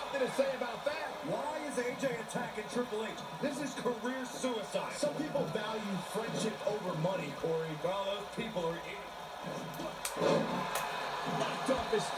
something to say about that. Why is AJ attacking Triple H? This is career suicide. Some people value friendship over money, Corey. Well, those people are... Knocked off his.